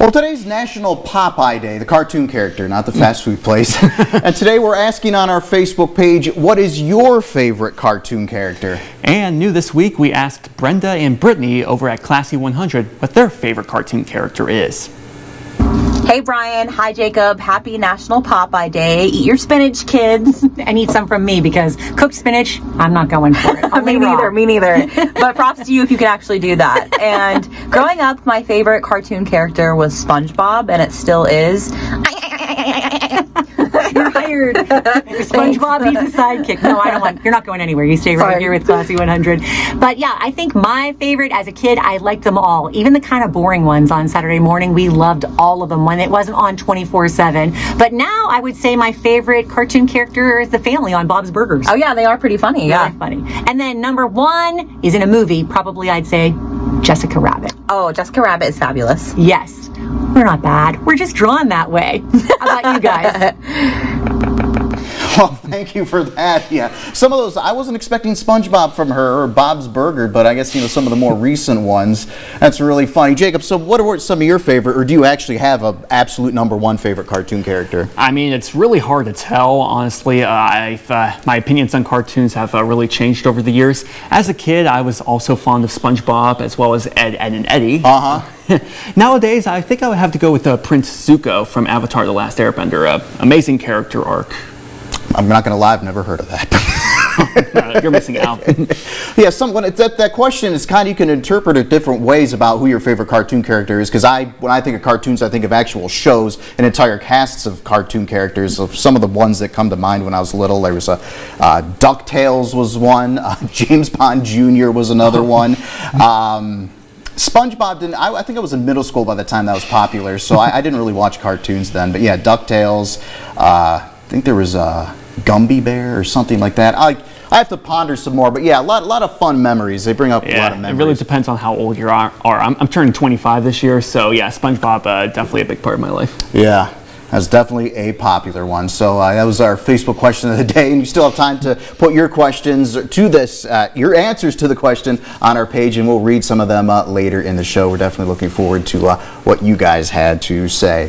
Well, today's National Popeye Day, the cartoon character, not the fast food place. and today we're asking on our Facebook page, what is your favorite cartoon character? And new this week, we asked Brenda and Brittany over at Classy 100 what their favorite cartoon character is. Hey Brian, hi Jacob, happy National Popeye Day. Eat your spinach, kids. And eat some from me because cooked spinach, I'm not going for it. me neither, me neither. but props to you if you can actually do that. And growing up, my favorite cartoon character was SpongeBob, and it still is. You're. SpongeBob, he's a sidekick. No, I don't want. You're not going anywhere. You stay right Sorry. here with Classy 100. But yeah, I think my favorite as a kid, I liked them all, even the kind of boring ones on Saturday morning. We loved all of them when it wasn't on 24/7. But now I would say my favorite cartoon character is the family on Bob's Burgers. Oh yeah, they are pretty funny. Yeah, funny. And then number one is in a movie. Probably I'd say Jessica Rabbit. Oh, Jessica Rabbit is fabulous. Yes. We're not bad. We're just drawn that way. How about you guys? Well, thank you for that. Yeah, some of those I wasn't expecting SpongeBob from her or Bob's Burger, but I guess you know some of the more recent ones. That's really funny, Jacob. So, what are some of your favorite, or do you actually have a absolute number one favorite cartoon character? I mean, it's really hard to tell, honestly. Uh, uh, my opinions on cartoons have uh, really changed over the years. As a kid, I was also fond of SpongeBob as well as Ed, Edd n Eddy. Uh huh. Nowadays, I think I would have to go with uh, Prince Zuko from Avatar: The Last Airbender. Uh, amazing character arc. I'm not going to lie, I've never heard of that. you're missing out. yeah, some, when that, that question is kind of, you can interpret it different ways about who your favorite cartoon character is. Because I, when I think of cartoons, I think of actual shows and entire casts of cartoon characters. Of some of the ones that come to mind when I was little, there was a uh, DuckTales was one, uh, James Bond Jr. was another one. Um, SpongeBob didn't. I, I, think I was in middle school by the time that was popular, so I, I didn't really watch cartoons then. But yeah, Ducktales. Uh, I think there was a Gummi Bear or something like that. I I have to ponder some more, but yeah, a lot, a lot of fun memories. They bring up yeah, a lot of memories. It really depends on how old you are. I'm, I'm turning 25 this year, so yeah, SpongeBob uh, definitely a big part of my life. Yeah, that's definitely a popular one. So uh, that was our Facebook question of the day, and you still have time to put your questions to this, uh, your answers to the question on our page, and we'll read some of them uh, later in the show. We're definitely looking forward to uh, what you guys had to say.